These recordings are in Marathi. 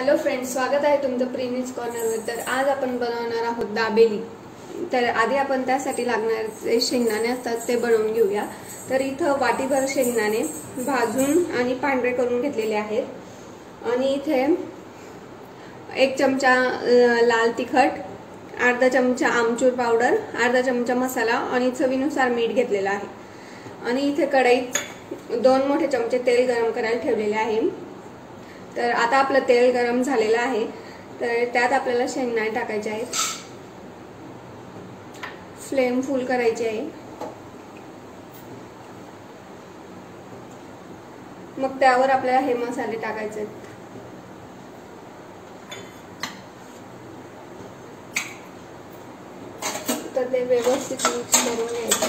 हॅलो फ्रेंड्स स्वागत आहे तुमचं प्रीमिस कॉर्नरवर तर आज आपण बनवणार आहोत दाबेली. तर आधी आपण त्यासाठी लागणार जे शेंगदाणे असतात ते बनवून घेऊया. तर इथं वाटीभर शेंगदाणे भाजून आणि पांढरे करून घेतलेले आहेत. आणि इथे एक चमचा लाल तिखट अर्धा चमचा आमचूर पावडर अर्धा चमचा मसाला आणि चवीनुसार मीठ घेतलेलं आहे. आणि इथे कढईत दोन मोठे चमचे तेल गरम करायला ठेवलेले आहे. तर आता आपलं तेल गरम झालेलं आहे. तर त्यात आपल्याला शेंगदाणे टाकायचे आहेत. फ्लेम फुल करायची आहे. मग त्यावर आपल्याला हे मसाले टाकायचे आहेत. तर ते व्यवस्थित मिक्स करून घ्यायचे.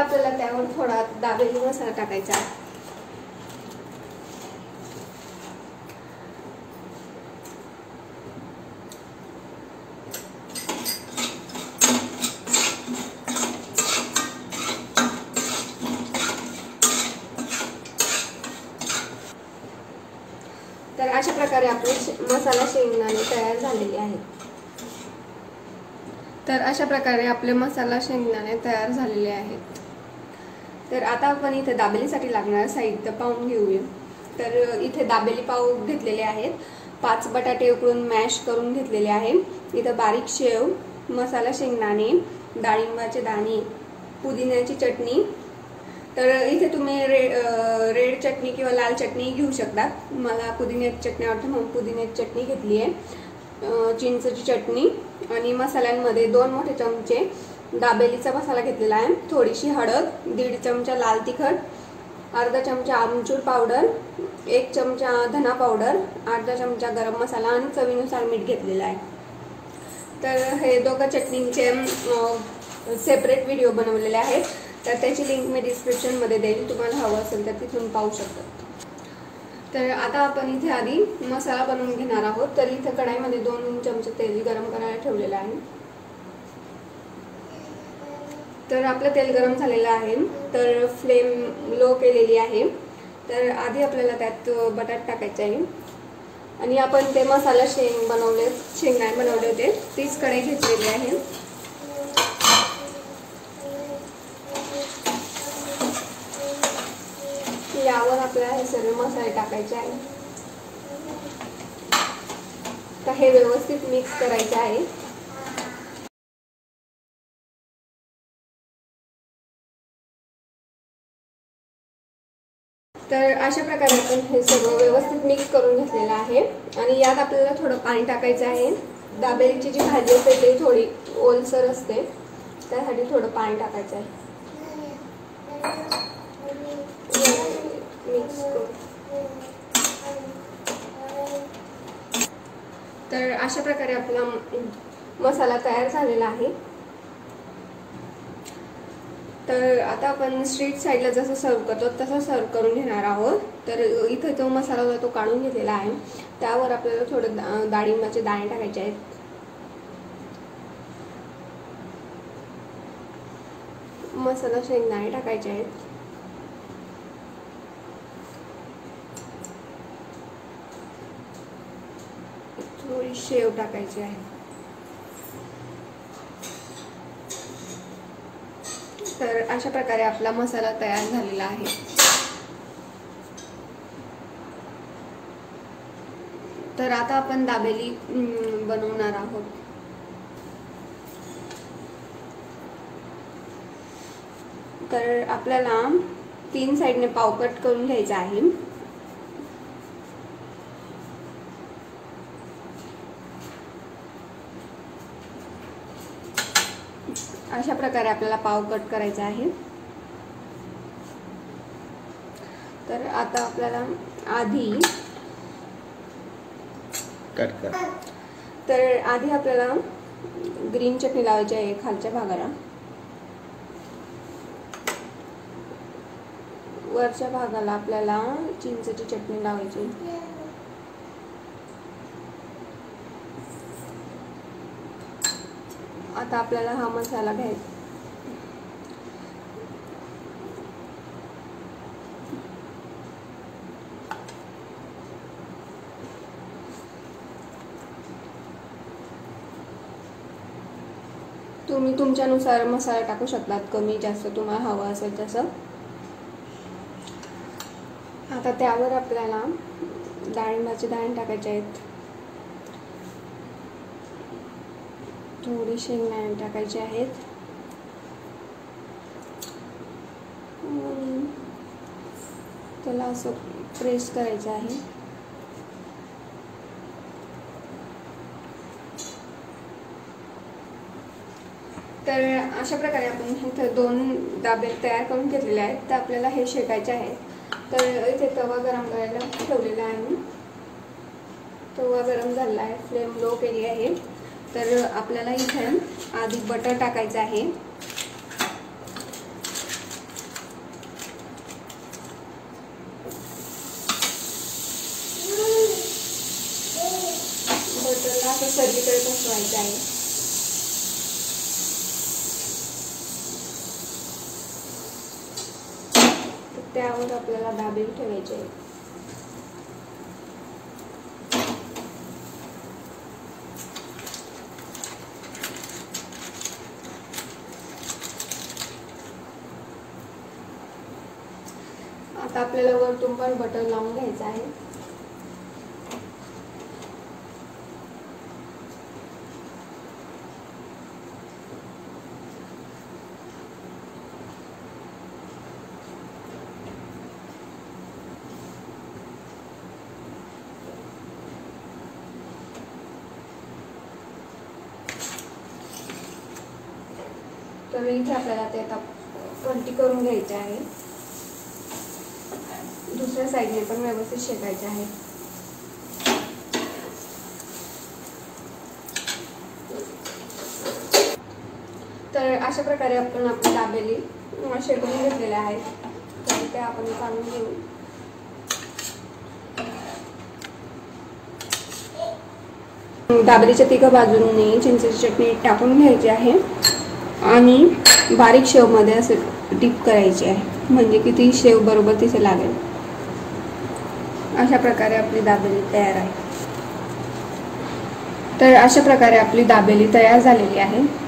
आपल्याला त्यावर थोडा दाबेली मसाला टाकायचा. तर अशा प्रकारे आपले मसाला शेंगदाणे तयार झालेले आहेत. तर अशा प्रकारे आपले मसाला शेंगदाणे तयार झालेले आहेत. तर आता आपण इथे दाबेलीसाठी लागणारं साहित्य पाहून घेऊया. तर इथे दाबेली पाव घेतलेले आहेत. पाच बटाटे उकळून मॅश करून घेतलेले आहे. इथं बारीक शेव मसाला शेंगदाणे डाळिंबाचे दाणे पुदिन्याची चटणी. तर इथे तुम्ही रे रेड चटणी किंवा लाल चटणी घेऊ शकता. मला पुदिन्याची चटणी आवडते म्हणून पुदिन्याची चटणी घेतली आहे. चिंचची चटणी आणि मसाल्यांमध्ये दोन मोठे चमचे दाबेलीचा मसाला घेतलेला आहे. थोडीशी हळद दीड चमचा लाल तिखट अर्धा चमचा आमचूर पावडर एक चमचा धना पावडर अर्धा चमचा गरम मसाला आणि चवीनुसार मीठ घेतलेलं आहे. तर हे दोघं चटणींचे सेपरेट व्हिडिओ बनवलेले आहेत. तर त्याची लिंक मी डिस्क्रिप्शनमध्ये देईल. तुम्हाला हवं असेल तर तिथून पाहू शकता. तर आता आपण इथे आधी मसाला बनवून घेणार आहोत. तर इथे कढाईमध्ये दोन चमचे तेल गरम करायला ठेवलेलं आहे. तर आपलं तेल गरम झालेलं आहे. तर फ्लेम लो केलेली आहे. तर आधी आपल्याला त्यात बटाट टाकायचे आहे. आणि आपण ते मसाला शेंग बनवले शेंगदाणे बनवले होते. तीच कढई घेतलेली आहे. यावर आपल्याला हे सर्व मसाले टाकायचे आहे. तर हे व्यवस्थित मिक्स करायचे आहे. तर अशा प्रकारे आपण हे सगळं व्यवस्थित मिक्स करून घेतलेलं आहे. आणि यात आपल्याला थोडं पाणी टाकायचं आहे. दाबेलीची जी भाजी असते ती थोडी ओलसर असते. त्यासाठी थोडं पाणी टाकायचं आहे. मिक्स तर अशा प्रकारे आपला मसाला तयार झालेला आहे. तर आता आपण स्ट्रीट साईडला जसं सर्व करतो तसं सर्व करून घेणार आहोत. तर इथं जो मसाला होता तो काढून घेतलेला आहे. त्यावर आपल्याला थोडं दा- डाळिंबाचे दाणे टाकायचे आहेत. मसाला शेंगदाणे टाकायचे आहेत. थोडी शेव टाकायची आहे. तर अशा प्रकारे आपला मसाला तयार झालेला आहे. तर आता आपण दाबेली बनवणार आहोत. तर आपल्याला तीन साईडने पावकट करून घ्यायचा आहे. अशा प्रकारे आपल्याला पाव कट करायचा आहे. तर आता आपल्याला आधी कट कर. तर आधी आपल्याला ग्रीन चटणी लावायची आहे खालच्या भागाला. वरच्या भागाला आपल्याला चिंचेची चटणी लावायची. आता आपल्याला हा मसाला घ्यायचा तुम्ही तुमच्यानुसार मसाला टाकू शकतात. कमी जास्त तुम्हाला हवं असेल तसं. आता त्यावर आपल्याला डाळिंबाचे दाणे टाकायचे आहेत. थोडी शेंगदाणे टाकायचे आहेत. त्याला असं प्रेस करायचं आहे. तर अशा प्रकारे आपण इथं दोन दाबे तयार करून घेतलेले आहेत. तर आपल्याला हे शेकायचे आहे तर इथे तवा गरम करायला ठेवलेला आहे. मी तवा गरम झाला आहे फ्लेम लो केली आहे. तर आपल्याला इथे आधी बटर टाकायचं आहे. बटरला असं सर्वीकडे पसरवायचं आहे. त्यावर आपल्याला दाबेल ठेवायचे आहे. आता आपल्याला वरतून पण बटर लावून घ्यायचं आहे. तर इथे आपल्याला ते आता पलटी करून घ्यायचे आहे. दुसऱ्या साईडने पण व्यवस्थित शेकायचे आहे. तर अशा प्रकारे आपण आपली दाबेली शेकून घेतलेल्या आहेत तर ते आपण काढून घेऊ. दाबेलीच्या तिघ बाजूंनी चिंचेची चटणी टाकून घ्यायची आहे. आणि बारीक शेवमध्ये असे डीप करायची आहे. म्हणजे की ती शेव बरोबर तिथे लागेल. अशा प्रकारे आपली दाबेली तयार आहे. तर अशा प्रकारे आपली दाबेली तयार झालेली आहे.